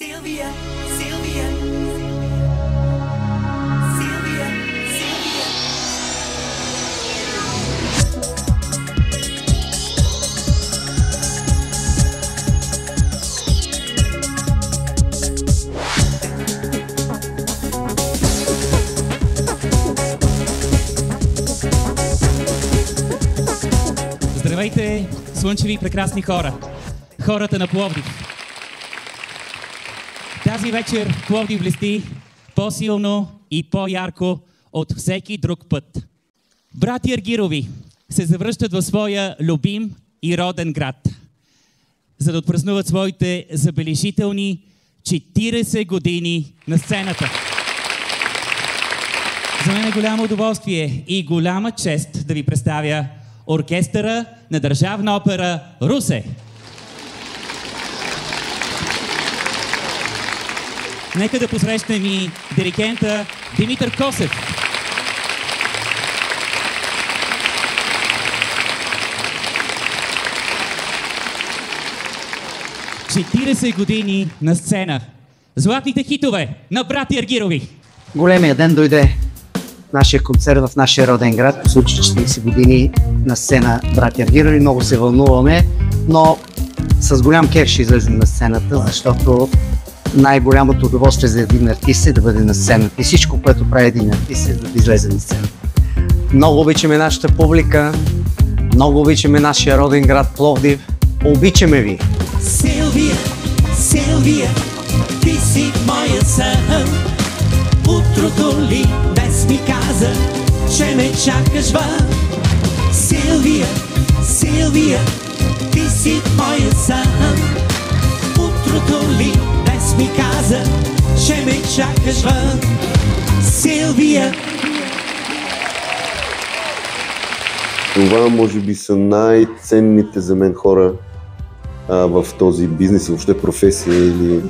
Sylvia, Sylvia. Sylvia, Sylvia. Здравейте, слънчеви и прекрасни хора! Хората на Пловдив! Тази вечер Пловдив блести по-силно и по-ярко от всеки друг път. Брати Аргирови се завръщат в своя любим и роден град, за да отпразнуват своите забележителни 40 години на сцената. За мен е голямо удоволствие и голяма чест да ви представя оркестъра на Държавна опера Русе. Нека да посрещнем и диригента Димитър Косев. Четиридесет години на сцена. Златните хитове на брати Аргирови. Големия ден дойде. Нашия концерт в нашия роден град по случай 40 години на сцена Братя Аргирови. Много се вълнуваме, но с голям кеф ще излезем на сцената, защото най-голямото удоволствие за един артист е да бъде на сцената. И всичко, което прави един артист е да излезе на сцената. Много обичаме нашата публика, много обичаме нашия роден град Пловдив. Обичаме ви! Силвия, Силвия, ти си моя сън. Утрото ли днес ми каза, че ме чакаш вън. Силвия, Силвия, ти си моя сън. Утрото ли днес ми каза, че ме чакаш вън. Силвия, Това може би са най-ценните за мен хора а, в този бизнес, въобще професия или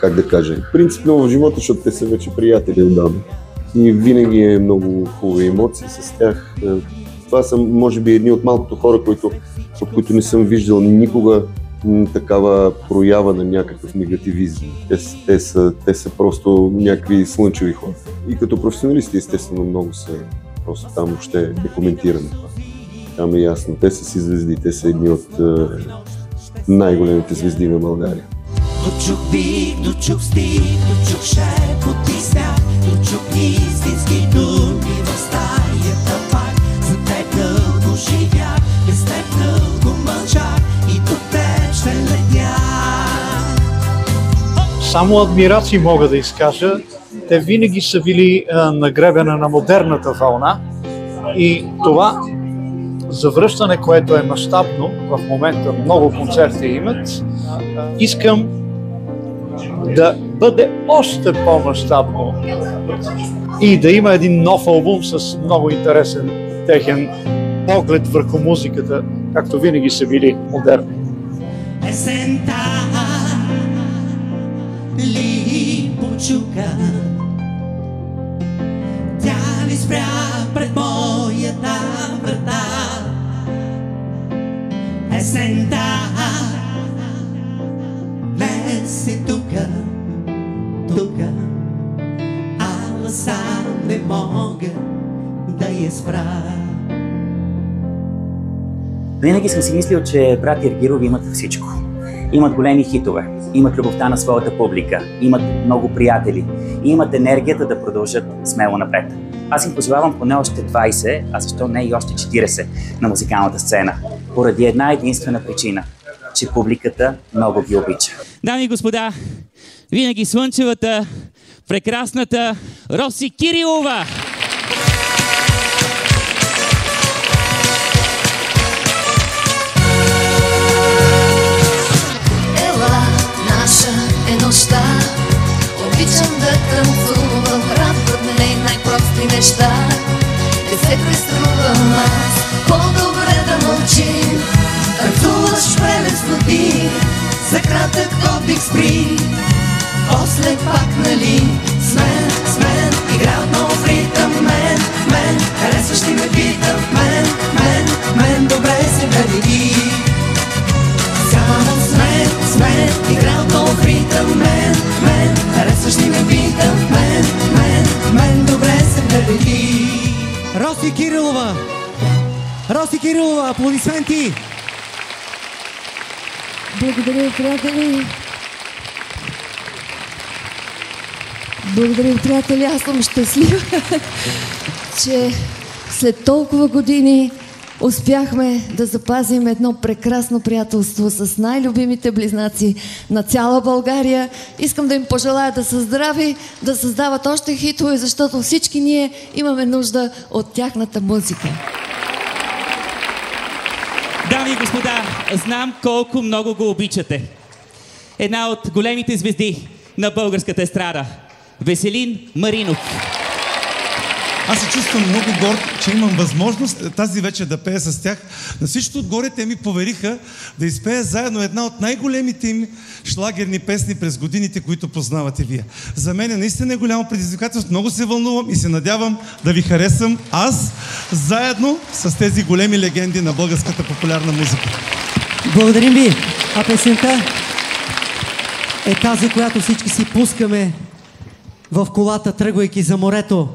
как да кажа, принципно в живота, защото те са вече приятели отдавна. И винаги е много хубави емоции с тях. Това са, може би, едни от малкото хора, които, от които не съм виждал никога такава проява на някакъв негативизъм. Те, те, са, те са просто някакви слънчеви хора. И като професионалисти, естествено, много са просто там въобще не коментираме това. Там е ясно. Те са си звезди, те са едни от е, най-големите звезди на България. Дочух вик, дочух стих, дочух шепот и смях, дочух истински думи в стаята пак. За теб дълго живях, Само адмирации мога да изкажа. Те винаги са били на гребена на модерната вълна и това завръщане, което е мащабно, в момента много концерти имат, искам да бъде още по-мащабно и да има един нов албум с много интересен техен поглед върху музиката, както винаги са били модерни. Есента ли почука? Тя ли спря пред моята врата? Есента днес е тука, тука, ала сам не мога да я спра. Винаги съм си мислил, че брати Ергирови имат всичко. Имат големи хитове, имат любовта на своята публика, имат много приятели и имат енергията да продължат смело напред. Аз им пожелавам поне още 20, а защо не и още 40 на музикалната сцена. Поради една единствена причина, че публиката много ги обича. Дами и господа, винаги слънчевата, прекрасната Роси Кирилова! някакви неща. Не се преструвам аз? По-добре да мълчим Танцуваш прелестно ти За кратък отдих спри. После пак нали С мен, с мен Игра отново в ритъм. Мен, мен Харесваш ти ме питам. Мен, мен, мен Добре се наведи Само с мен, с мен Игра отново в ритъм. Мен, мен Харесваш ти ме питам. Мен, мен, мен ти. Роси Кирилова! Роси Кирилова, аплодисменти! Благодаря, приятели! Благодаря, приятели! Аз съм щастлива, че след толкова години успяхме да запазим едно прекрасно приятелство с най-любимите близнаци на цяла България. Искам да им пожелая да са здрави, да създават още хитове, защото всички ние имаме нужда от тяхната музика. Дами и господа, знам колко много го обичате. Една от големите звезди на българската естрада. Веселин Маринов. Аз се чувствам много горд, че имам възможност тази вечер да пея с тях. На всичко отгоре те ми повериха да изпея заедно една от най-големите им шлагерни песни през годините, които познавате вие. За мен е наистина голямо предизвикателство. Много се вълнувам и се надявам да ви харесам аз заедно с тези големи легенди на българската популярна музика. Благодарим ви! А песента е тази, която всички си пускаме в колата, тръгвайки за морето.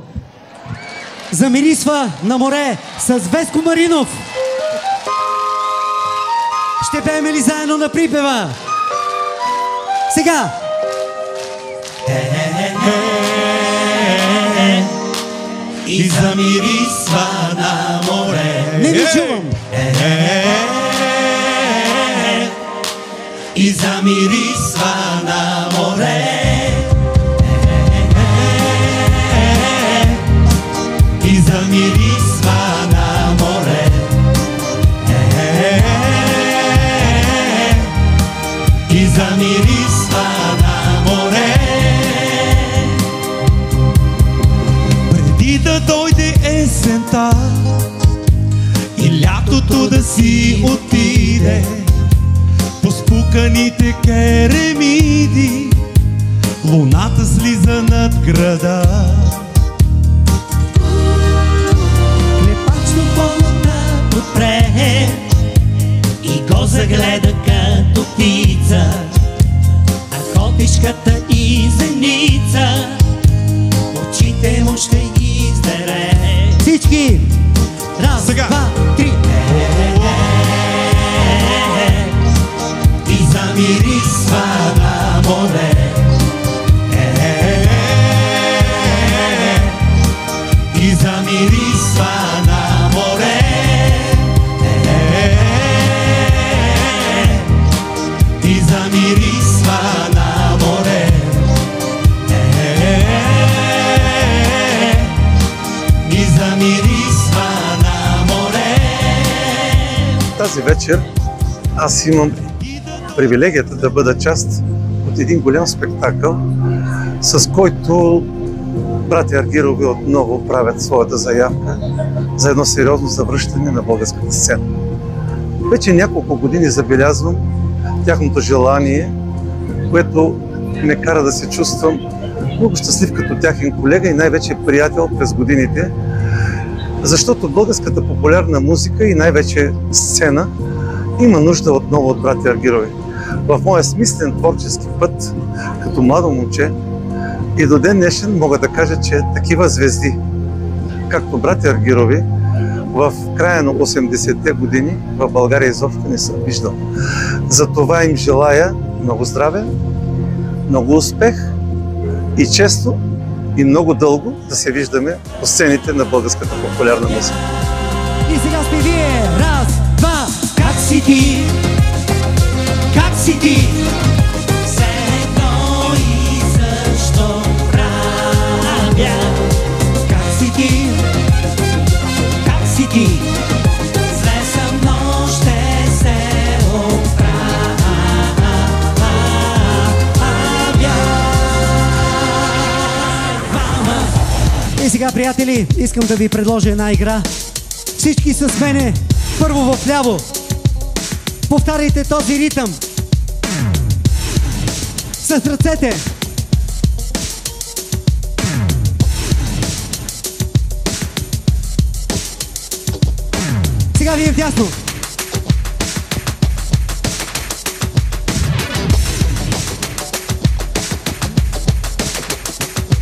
Замирисва на море с Веско Маринов. Ще пеем ли заедно на припева? Сега! И замирисва на море. Не ви чувам! Да си отиде по спуканите керемиди, луната слиза над града. Клепачно полута подпре и го загледа като птица, а котишката и зеница очите му ще издере. Всички! Раз, Сега. два, вечер аз имам привилегията да бъда част от един голям спектакъл, с който братя Аргирови отново правят своята заявка за едно сериозно завръщане на българската сцена. Вече няколко години забелязвам тяхното желание, което ме кара да се чувствам много щастлив като тяхен колега и най-вече приятел през годините, защото българската популярна музика и най-вече сцена има нужда отново от братя Аргирови. В моя смислен творчески път, като младо момче, и до ден днешен мога да кажа, че такива звезди, както братя Аргирови, в края на 80-те години в България изобщо не съм виждал. Затова им желая много здраве, много успех и често и много дълго да се виждаме по сцените на българската популярна музика. Си ти? Как си ти? Все едно и защо правя? Как си ти? Как си ти? Зле съм, но ще се оправя. И сега, приятели, искам да ви предложа една игра. Всички с мене. Първо в ляво. Повтаряйте този ритъм. С ръцете. Сега вие вдясно.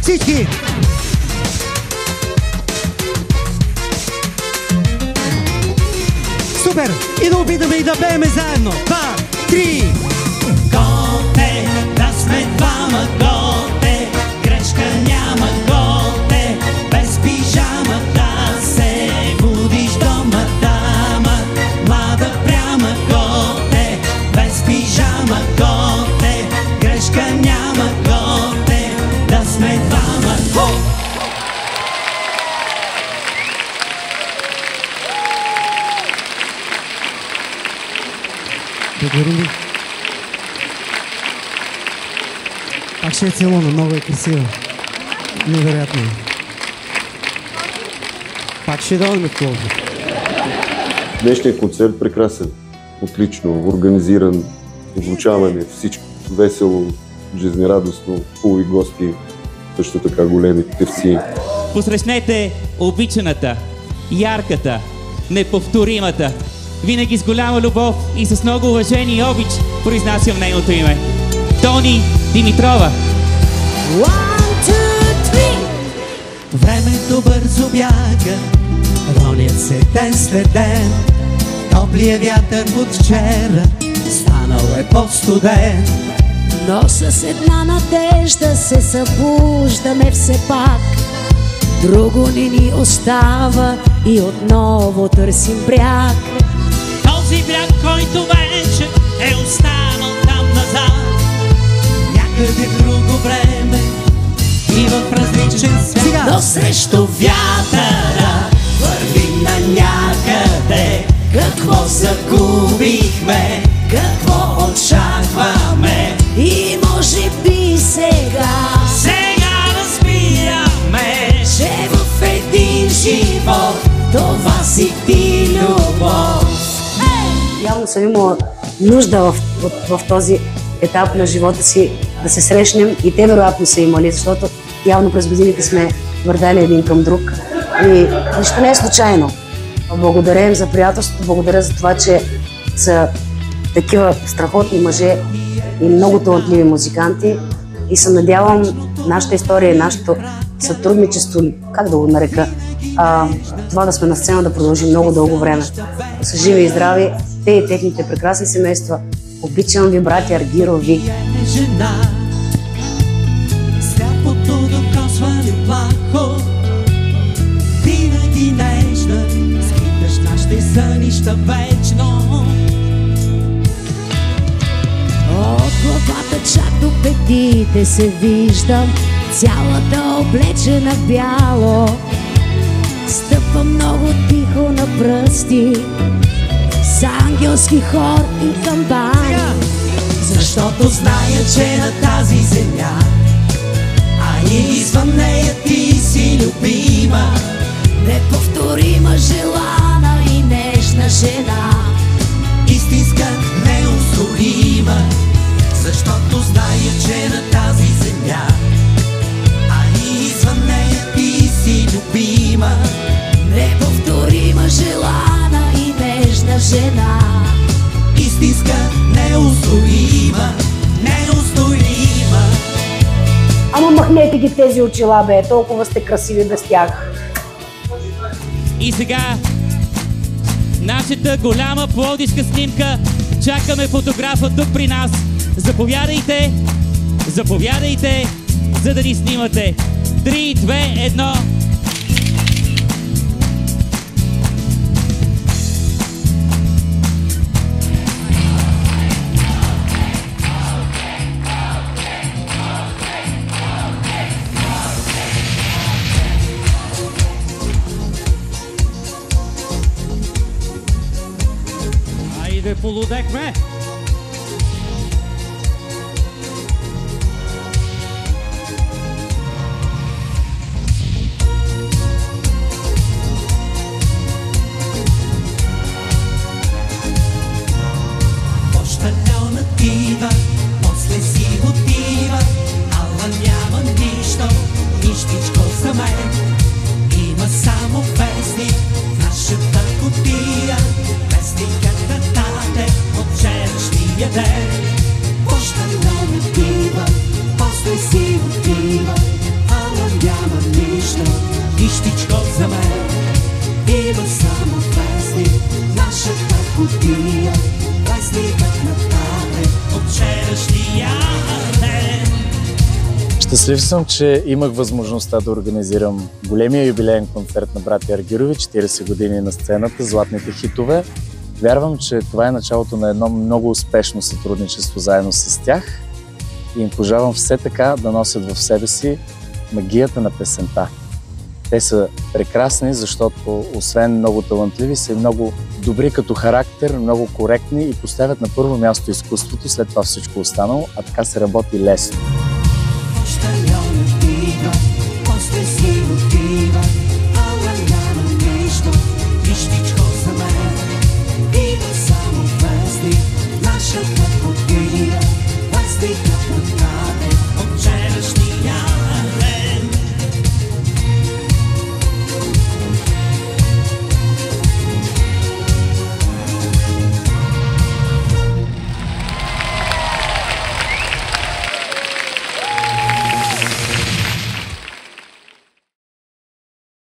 Всички! Супер! И да опитаме и да пееме заедно. Два, три! Пак ще е целуна, много е красива. Невероятно е. Пак ще дойдем в Пловдив. Днешният концерт прекрасен, отлично, организиран, озвучаване, всичко весело, жизнерадостно, хубави гости, също така големи певци. Посрещнете обичаната, ярката, неповторимата, винаги с голяма любов и с много уважение и обич произнасям нейното име. Тони Димитрова. Времето бързо бяга, ронят се ден след ден. Топлия вятър от вчера, станал е по-студен. Но с една надежда се събуждаме все пак. Друго не ни остава и отново търсим бряг. Този бряг, който вече е останал. Някъде друго време и в различен свят. Сега. Но срещу вятъра вървим на някъде. Какво загубихме, какво очакваме. И може би сега, Сега разбираме, че в един живот това си ти любов. Явно съм имала нужда в, в, в този етап на живота си да се срещнем и те вероятно са имали, защото явно през годините сме вървели един към друг. И нищо не е случайно. Благодаря им за приятелството, благодаря за това, че са такива страхотни мъже и много талантливи музиканти. И се надявам нашата история и нашето сътрудничество, как да го нарека, а, това да сме на сцена да продължи много дълго време. Са живи и здрави, те и техните прекрасни семейства. Обичам ви, братя Аргирови. Е жена. Сляпото докосване плахо. Винаги нежна. Скиташ нашите сънища вечно. От главата чак до петите се виждам, цялата облечена бяло. Стъпвам много тихо на пръсти, с ангелски хор и камбани. Защото зная, че на тази земя А и извън нея ти си любима Неповторима, желана и нежна жена. Истинска, неустроима Защото зная, че на тази земя А и извън нея ти си любима Неповторима, желана и нежна жена. Истинска, неустроима Неустроима Ама махнете ги тези очила, бе, толкова сте красиви без тях. И сега нашата голяма плодиска снимка. Чакаме фотографа тук при нас. Заповядайте, заповядайте, за да ни снимате. 3, 2, 1. Айде, полудехме! Пощалена отива, после си отива, ала няма нищо, нищичко за мен. къде? Пощаляна пива, после си отива Ала няма нищо, нищичко за мен. Има само празник, нашата кутия. Празникът на тате, от вчерашния ден. Щастлив съм, че имах възможността да организирам големия юбилейен концерт на братя Аргирови, 40 години на сцената, златните хитове. Вярвам, че това е началото на едно много успешно сътрудничество заедно с тях и им пожелавам все така да носят в себе си магията на песента. Те са прекрасни, защото освен много талантливи, са и много добри като характер, много коректни и поставят на първо място изкуството, след това всичко останало, а така се работи лесно.